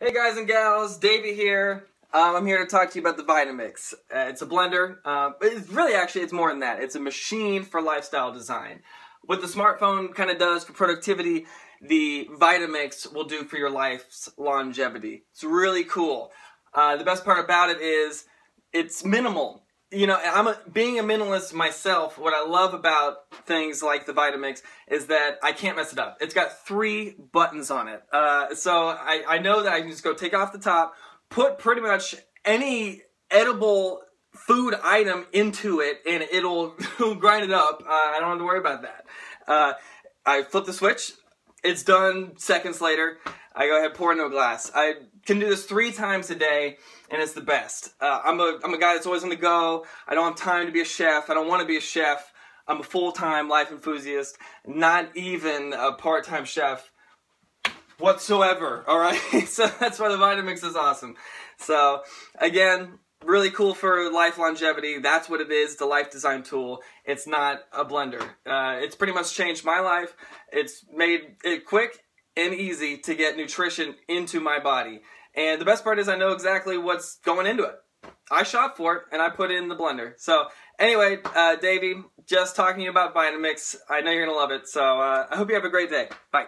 Hey guys and gals, Davey here. Um, I'm here to talk to you about the Vitamix. Uh, it's a blender. Uh, it's really actually it's more than that. It's a machine for lifestyle design. What the smartphone kind of does for productivity, the Vitamix will do for your life's longevity. It's really cool. Uh, the best part about it is it's minimal you know, I'm a, being a minimalist myself. What I love about things like the Vitamix is that I can't mess it up. It's got three buttons on it, uh, so I, I know that I can just go take off the top, put pretty much any edible food item into it, and it'll, grind it up. Uh, I don't have to worry about that. Uh, I flip the switch. It's done seconds later. I go ahead, pour into a glass. I can do this three times a day, and it's the best. Uh, I'm, a, I'm a guy that's always on the go. I don't have time to be a chef. I don't want to be a chef. I'm a full-time life enthusiast, not even a part-time chef whatsoever, all right? so that's why the Vitamix is awesome. So, again, really cool for life longevity. That's what it is. A life design tool. It's not a blender. Uh, it's pretty much changed my life. It's made it quick and easy to get nutrition into my body. And the best part is I know exactly what's going into it. I shop for it and I put it in the blender. So anyway, uh, Davey, just talking about Vitamix. I know you're going to love it. So uh, I hope you have a great day. Bye.